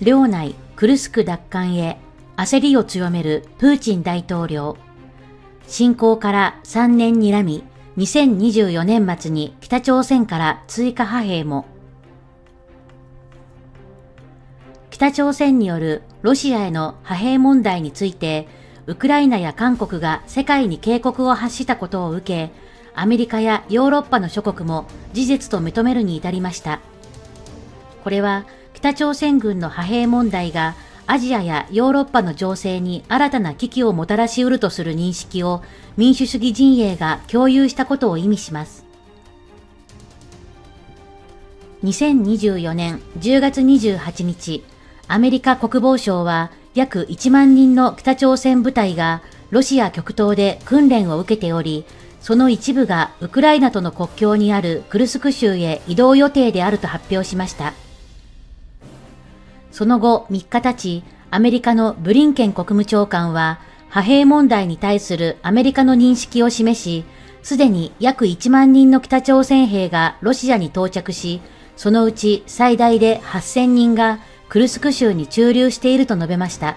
領内クルスク奪還へ焦りを強めるプーチン大統領。侵攻から3年にらみ、2024年末に北朝鮮から追加派兵も。北朝鮮によるロシアへの派兵問題について、ウクライナや韓国が世界に警告を発したことを受け、アメリカやヨーロッパの諸国も事実と認めるに至りました。これは北朝鮮軍の派兵問題がアジアやヨーロッパの情勢に新たな危機をもたらし得るとする認識を民主主義陣営が共有したことを意味します。2024年10月28日、アメリカ国防省は約1万人の北朝鮮部隊がロシア極東で訓練を受けており、その一部がウクライナとの国境にあるクルスク州へ移動予定であると発表しました。その後3日経ち、アメリカのブリンケン国務長官は、派兵問題に対するアメリカの認識を示し、すでに約1万人の北朝鮮兵がロシアに到着し、そのうち最大で8000人がクルスク州に駐留していると述べました。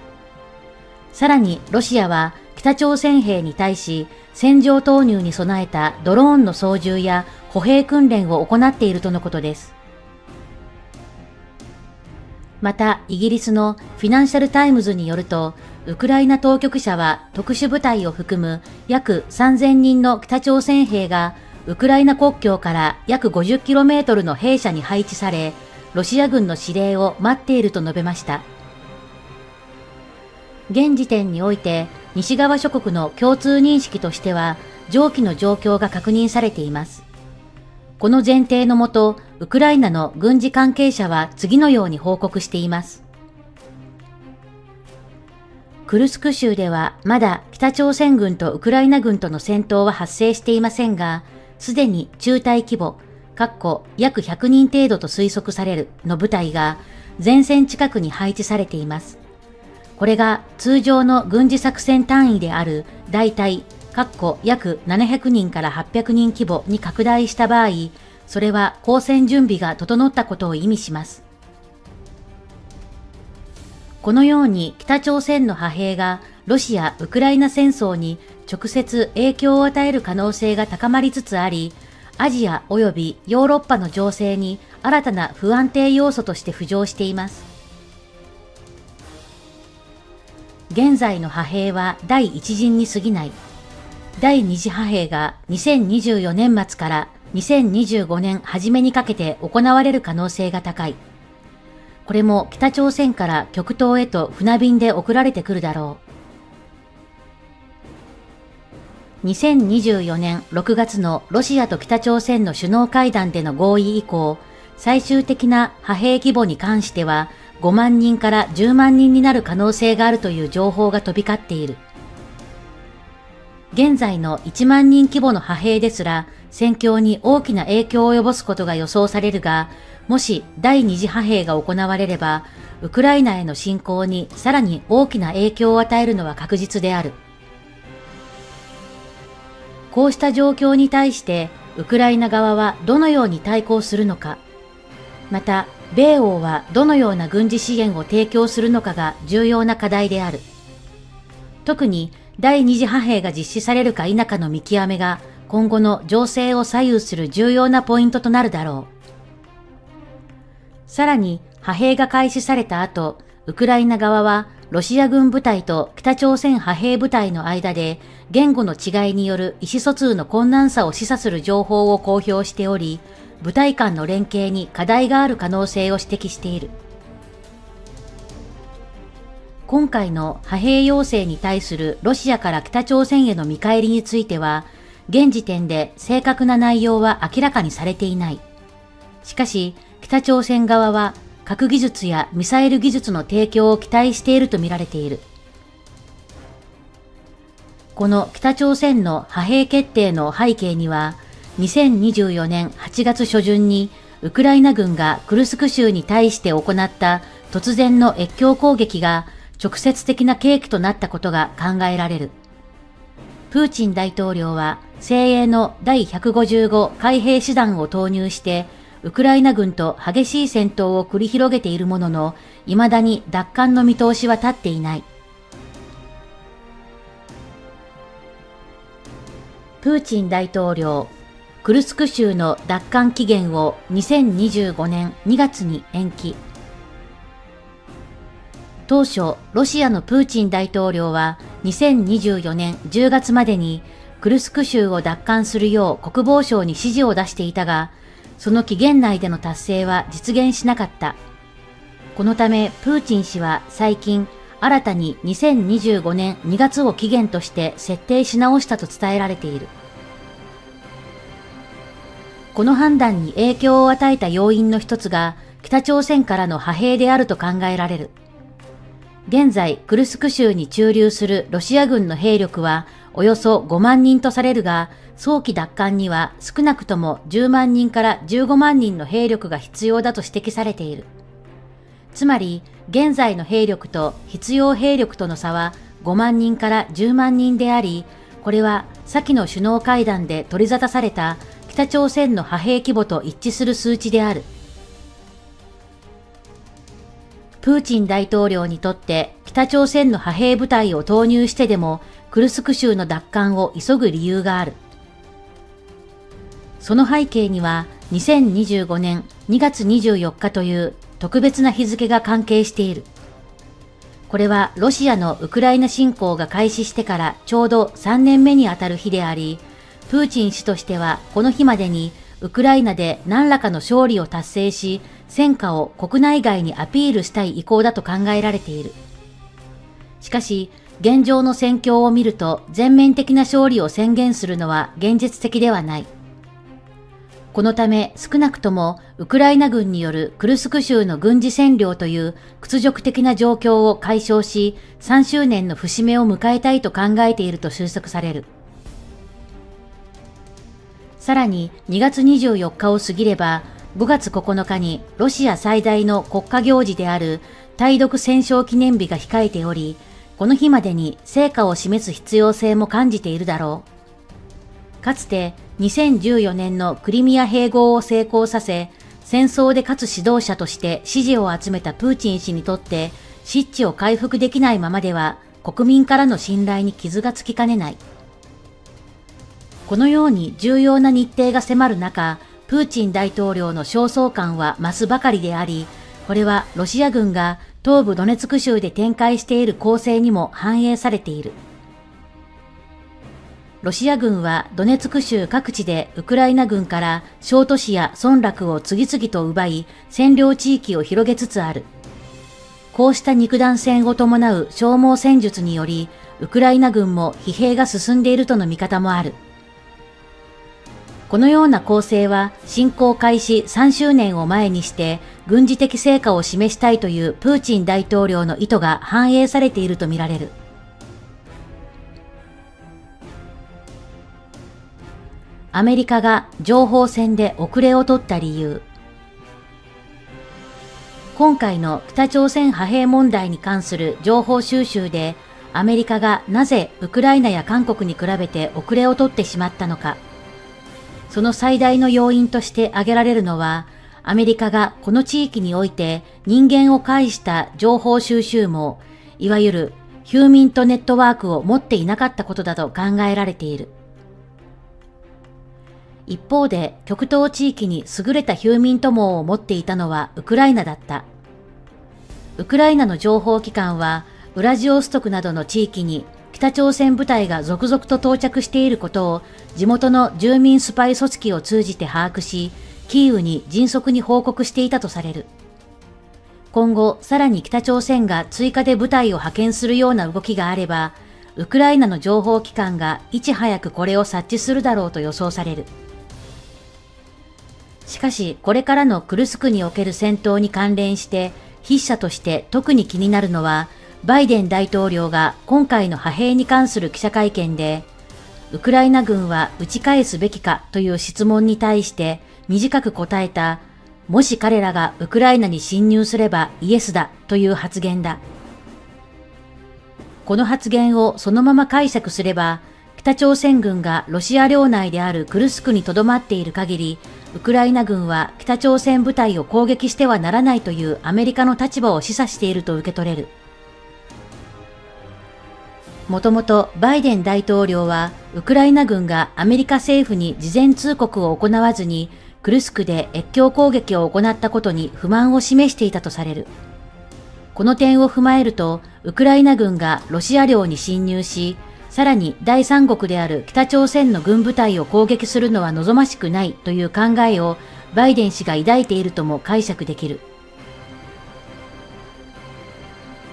さらにロシアは北朝鮮兵に対し戦場投入に備えたドローンの操縦や歩兵訓練を行っているとのことです。また、イギリスのフィナンシャルタイムズによると、ウクライナ当局者は特殊部隊を含む約3000人の北朝鮮兵がウクライナ国境から約 50km の兵舎に配置され、ロシア軍の指令を待っていると述べました。現時点において、西側諸国の共通認識としては、上記の状況が確認されています。この前提のもと、ウクライナの軍事関係者は次のように報告しています。クルスク州ではまだ北朝鮮軍とウクライナ軍との戦闘は発生していませんが、すでに中隊規模、約100人程度と推測されるの部隊が前線近くに配置されています。これが通常の軍事作戦単位である大隊、かっこ約700人から800人規模に拡大した場合、それは交戦準備が整ったことを意味します。このように北朝鮮の派兵がロシア・ウクライナ戦争に直接影響を与える可能性が高まりつつあり、アジア及びヨーロッパの情勢に新たな不安定要素として浮上しています。現在の派兵は第一陣に過ぎない。第二次派兵が2024年末から2025年初めにかけて行われる可能性が高い。これも北朝鮮から極東へと船便で送られてくるだろう。2024年6月のロシアと北朝鮮の首脳会談での合意以降、最終的な派兵規模に関しては5万人から10万人になる可能性があるという情報が飛び交っている。現在の1万人規模の派兵ですら戦況に大きな影響を及ぼすことが予想されるが、もし第二次派兵が行われれば、ウクライナへの侵攻にさらに大きな影響を与えるのは確実である。こうした状況に対して、ウクライナ側はどのように対抗するのか、また、米欧はどのような軍事支援を提供するのかが重要な課題である。特に第二次派兵が実施されるか否かの見極めが今後の情勢を左右する重要なポイントとなるだろう。さらに、派兵が開始された後、ウクライナ側はロシア軍部隊と北朝鮮派兵部隊の間で言語の違いによる意思疎通の困難さを示唆する情報を公表しており、部隊間の連携に課題がある可能性を指摘している。今回の派兵要請に対するロシアから北朝鮮への見返りについては、現時点で正確な内容は明らかにされていない。しかし、北朝鮮側は核技術やミサイル技術の提供を期待しているとみられている。この北朝鮮の派兵決定の背景には、2024年8月初旬にウクライナ軍がクルスク州に対して行った突然の越境攻撃が直接的な契機となったことが考えられる。プーチン大統領は精鋭の第155海兵師団を投入してウクライナ軍と激しい戦闘を繰り広げているものの、未だに奪還の見通しは立っていない。プーチン大統領、クルスク州の奪還期限を2025年2月に延期。当初、ロシアのプーチン大統領は2024年10月までにクルスク州を奪還するよう国防省に指示を出していたが、その期限内での達成は実現しなかった。このため、プーチン氏は最近、新たに2025年2月を期限として設定し直したと伝えられている。この判断に影響を与えた要因の一つが、北朝鮮からの派兵であると考えられる。現在、クルスク州に駐留するロシア軍の兵力はおよそ5万人とされるが、早期奪還には少なくとも10万人から15万人の兵力が必要だと指摘されている。つまり、現在の兵力と必要兵力との差は5万人から10万人であり、これは先の首脳会談で取り沙汰された北朝鮮の派兵規模と一致する数値である。プーチン大統領にとって北朝鮮の派兵部隊を投入してでもクルスク州の奪還を急ぐ理由がある。その背景には2025年2月24日という特別な日付が関係している。これはロシアのウクライナ侵攻が開始してからちょうど3年目にあたる日であり、プーチン氏としてはこの日までにウクライナで何らかの勝利を達成し、戦果を国内外にアピールしたい意向だと考えられている。しかし、現状の戦況を見ると全面的な勝利を宣言するのは現実的ではない。このため少なくともウクライナ軍によるクルスク州の軍事占領という屈辱的な状況を解消し3周年の節目を迎えたいと考えていると推測される。さらに2月24日を過ぎれば5月9日にロシア最大の国家行事である対独戦勝記念日が控えており、この日までに成果を示す必要性も感じているだろう。かつて2014年のクリミア併合を成功させ、戦争で勝つ指導者として支持を集めたプーチン氏にとって、失地を回復できないままでは国民からの信頼に傷がつきかねない。このように重要な日程が迫る中、プーチン大統領の焦燥感は増すばかりであり、これはロシア軍が東部ドネツク州で展開している攻勢にも反映されている。ロシア軍はドネツク州各地でウクライナ軍から小都市や村落を次々と奪い占領地域を広げつつある。こうした肉弾戦を伴う消耗戦術により、ウクライナ軍も疲弊が進んでいるとの見方もある。このような構成は侵攻開始3周年を前にして軍事的成果を示したいというプーチン大統領の意図が反映されているとみられる。アメリカが情報戦で遅れを取った理由。今回の北朝鮮派兵問題に関する情報収集でアメリカがなぜウクライナや韓国に比べて遅れを取ってしまったのか。その最大の要因として挙げられるのは、アメリカがこの地域において人間を介した情報収集網、いわゆるヒューミントネットワークを持っていなかったことだと考えられている。一方で極東地域に優れたヒューミント網を持っていたのはウクライナだった。ウクライナの情報機関はウラジオストクなどの地域に北朝鮮部隊が続々と到着していることを地元の住民スパイ組織を通じて把握し、キーウに迅速に報告していたとされる。今後、さらに北朝鮮が追加で部隊を派遣するような動きがあれば、ウクライナの情報機関がいち早くこれを察知するだろうと予想される。しかし、これからのクルスクにおける戦闘に関連して、筆者として特に気になるのは、バイデン大統領が今回の派兵に関する記者会見で、ウクライナ軍は打ち返すべきかという質問に対して短く答えた、もし彼らがウクライナに侵入すればイエスだという発言だ。この発言をそのまま解釈すれば、北朝鮮軍がロシア領内であるクルスクに留まっている限り、ウクライナ軍は北朝鮮部隊を攻撃してはならないというアメリカの立場を示唆していると受け取れる。もともとバイデン大統領は、ウクライナ軍がアメリカ政府に事前通告を行わずに、クルスクで越境攻撃を行ったことに不満を示していたとされる。この点を踏まえると、ウクライナ軍がロシア領に侵入し、さらに第三国である北朝鮮の軍部隊を攻撃するのは望ましくないという考えをバイデン氏が抱いているとも解釈できる。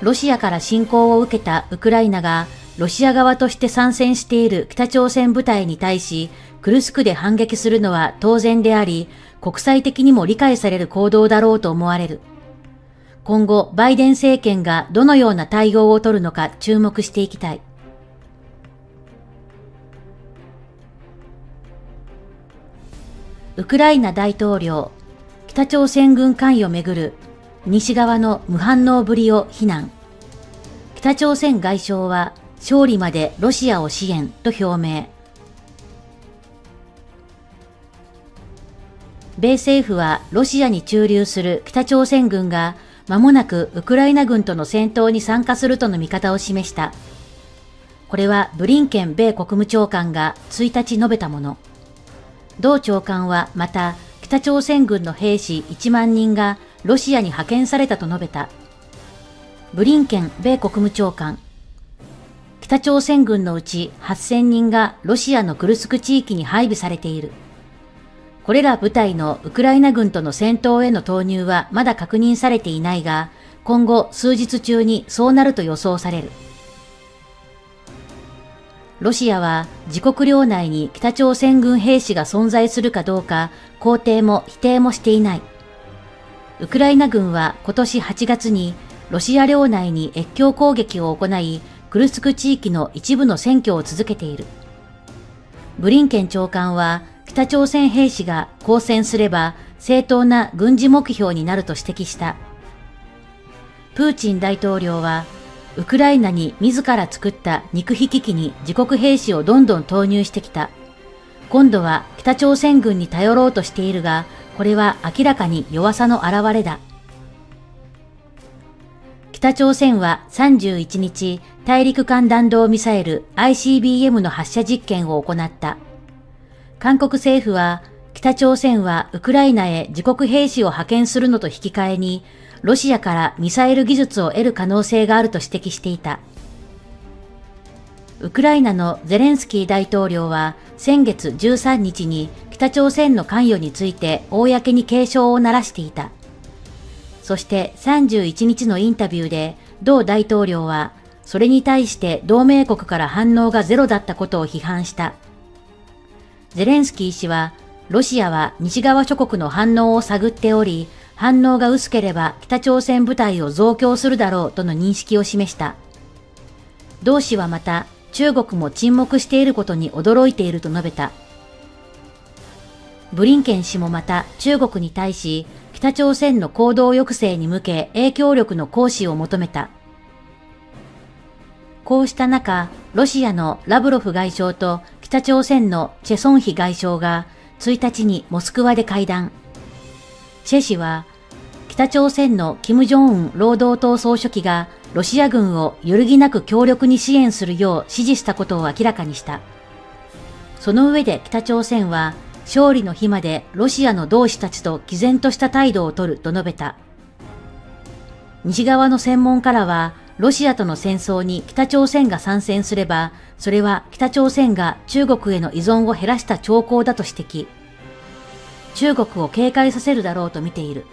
ロシアから侵攻を受けたウクライナがロシア側として参戦している北朝鮮部隊に対し、クルスクで反撃するのは当然であり、国際的にも理解される行動だろうと思われる。今後、バイデン政権がどのような対応を取るのか注目していきたい。ウクライナ大統領、北朝鮮軍関与めぐる西側の無反応ぶりを非難。北朝鮮外相は勝利までロシアを支援と表明。米政府はロシアに駐留する北朝鮮軍が間もなくウクライナ軍との戦闘に参加するとの見方を示した。これはブリンケン米国務長官が1日述べたもの。同長官はまた北朝鮮軍の兵士1万人がロシアに派遣されたと述べた。ブリンケン米国務長官。北朝鮮軍のうち8000人がロシアのクルスク地域に配備されている。これら部隊のウクライナ軍との戦闘への投入はまだ確認されていないが、今後数日中にそうなると予想される。ロシアは自国領内に北朝鮮軍兵士が存在するかどうか肯定も否定もしていない。ウクライナ軍は今年8月にロシア領内に越境攻撃を行い、クルスク地域の一部の占拠を続けている。ブリンケン長官は北朝鮮兵士が交戦すれば正当な軍事目標になると指摘した。プーチン大統領はウクライナに自ら作った肉引き機に自国兵士をどんどん投入してきた。今度は北朝鮮軍に頼ろうとしているが、これは明らかに弱さの表れだ。北朝鮮は31日、大陸間弾道ミサイル ICBM の発射実験を行った。韓国政府は、北朝鮮はウクライナへ自国兵士を派遣するのと引き換えに、ロシアからミサイル技術を得る可能性があると指摘していた。ウクライナのゼレンスキー大統領は先月13日に北朝鮮の関与について公に警鐘を鳴らしていた。そして31日のインタビューで同大統領はそれに対して同盟国から反応がゼロだったことを批判した。ゼレンスキー氏はロシアは西側諸国の反応を探っており、反応が薄ければ北朝鮮部隊を増強するだろうとの認識を示した。同氏はまた中国も沈黙していることに驚いていると述べた。ブリンケン氏もまた中国に対し北朝鮮の行動抑制に向け影響力の行使を求めた。こうした中、ロシアのラブロフ外相と北朝鮮のチェソンヒ外相が1日にモスクワで会談。チェ氏は、北朝鮮の金正恩労働党総書記がロシア軍を揺るぎなく強力に支援するよう指示したことを明らかにした。その上で北朝鮮は勝利の日までロシアの同志たちと毅然とした態度を取ると述べた。西側の専門家らは、ロシアとの戦争に北朝鮮が参戦すれば、それは北朝鮮が中国への依存を減らした兆候だと指摘。中国を警戒させるだろうと見ている。